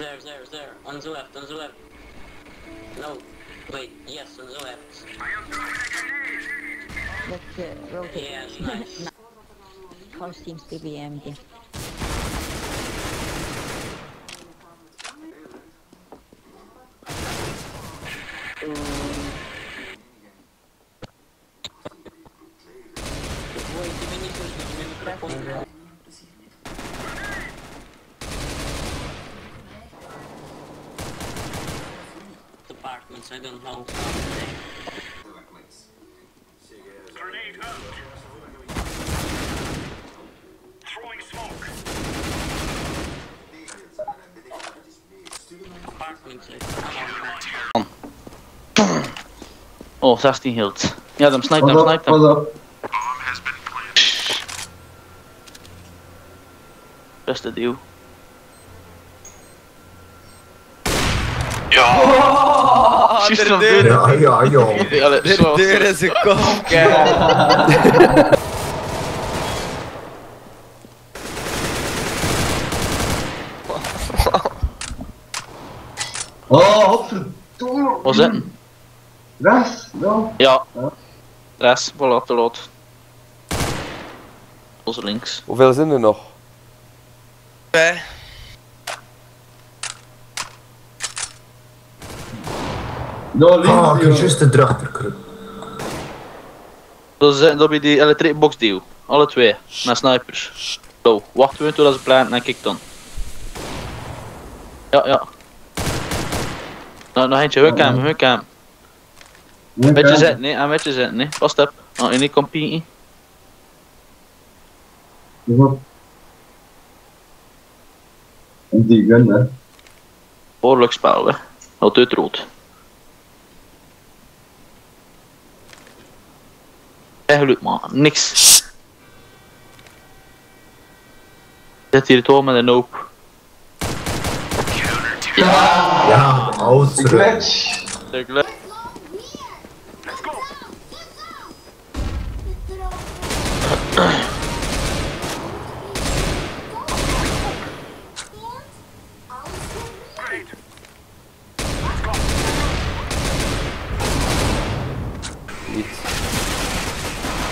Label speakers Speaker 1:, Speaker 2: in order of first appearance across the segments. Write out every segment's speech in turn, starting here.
Speaker 1: there, there, there. On the left, on the left. No. Wait, yes, on the left.
Speaker 2: Let's uh, rotate.
Speaker 1: Yes, nice. no.
Speaker 2: House seems to be empty.
Speaker 1: Wait, do we need to... Do we need to... Apartments, I don't know.
Speaker 3: Grenade out. Throwing smoke.
Speaker 1: Apartments, I
Speaker 4: Oh, 16 hield. Ja, dan snipe
Speaker 5: Pas
Speaker 4: hem,
Speaker 5: op,
Speaker 4: snipe
Speaker 5: pas
Speaker 4: hem.
Speaker 5: op.
Speaker 4: Beste deal.
Speaker 6: Ah,
Speaker 4: Juist
Speaker 6: de deur.
Speaker 5: Ja, ja, joh.
Speaker 4: Ja,
Speaker 6: De deur is een kop.
Speaker 5: Oh, godverdomme.
Speaker 4: Waar zitten?
Speaker 5: Rechts, ja.
Speaker 4: Rechts, voilà, de lood. Onze links.
Speaker 6: Hoeveel zijn er nog? Bij.
Speaker 5: Ja, links,
Speaker 7: Oh, ik heb juist de drachterkruk.
Speaker 4: Dat is, dat bij die box deal. Alle twee. Met snipers. Zo, wachten we totdat ze plannen en kijk dan. Ja, ja. Nou, nog eentje, hun cam, hun cam.
Speaker 5: Nee,
Speaker 4: Een beetje
Speaker 5: kijk.
Speaker 4: zitten, nee, een beetje zitten, nee. Pas op. Oh.
Speaker 5: Pas op. En die gun, hè.
Speaker 4: Behoorlijk spel, hè. Altijd rood. Eigenlijk man, niks. Zit hier toch met een hoop.
Speaker 7: Ja, de
Speaker 5: Ik
Speaker 7: oudste.
Speaker 5: glitch.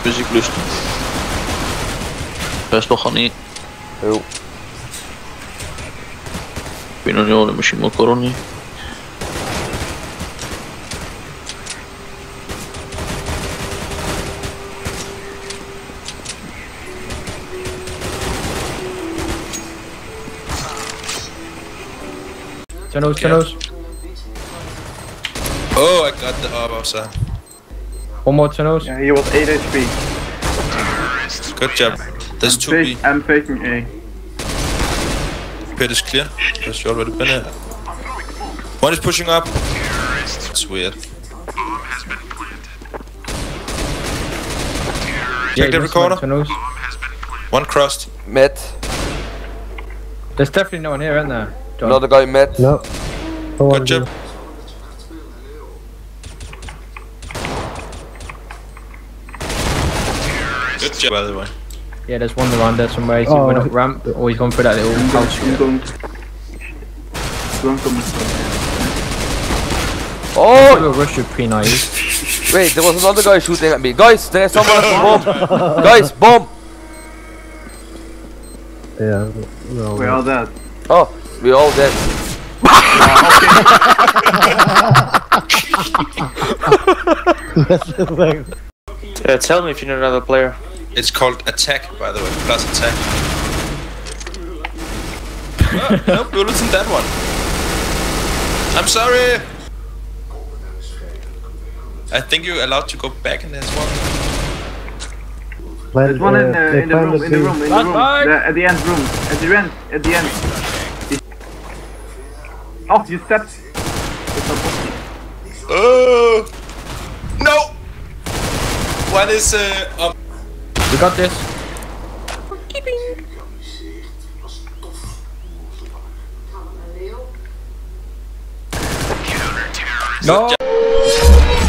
Speaker 4: Dus Best wel gaan niet.
Speaker 6: Heel.
Speaker 4: Ik ben nog niet, dat misschien wel
Speaker 8: Oh, I got the Arbor, sir.
Speaker 9: One more tunnels.
Speaker 10: Yeah, he was 8 HP.
Speaker 8: Good job. There's two
Speaker 10: Fake,
Speaker 8: B.
Speaker 10: I'm faking A.
Speaker 8: Pit is clear. Because you already been it. One is pushing up. It's weird. Check the
Speaker 9: this
Speaker 8: recorder.
Speaker 9: one,
Speaker 8: One crossed.
Speaker 6: Mid.
Speaker 9: There's definitely no one here, isn't there? John?
Speaker 6: Another guy mid.
Speaker 9: No.
Speaker 8: Good job. Good job, by the way.
Speaker 9: Yeah, there's one around there somewhere. He's went up ramp, or he's gone through that little house.
Speaker 10: I'm going to... Going
Speaker 6: Oh!
Speaker 9: We'll rush you pre-naive.
Speaker 6: Wait, there was another guy shooting at me. Guys, there is someone at the bomb. Guys, bomb.
Speaker 10: Yeah, we're all dead.
Speaker 6: Oh, we all dead.
Speaker 4: Yeah, uh, tell me if you need another player.
Speaker 8: It's called attack, by the way. Plus attack. oh, no bullets in that one. I'm sorry. I think you're allowed to go back in this one.
Speaker 10: There's one in, uh, in the room, in the room, in the room.
Speaker 9: fight!
Speaker 10: The, at the end room. At the end, at the end. Oh, you stepped.
Speaker 8: Oh no! One is uh, up.
Speaker 9: Got this. No!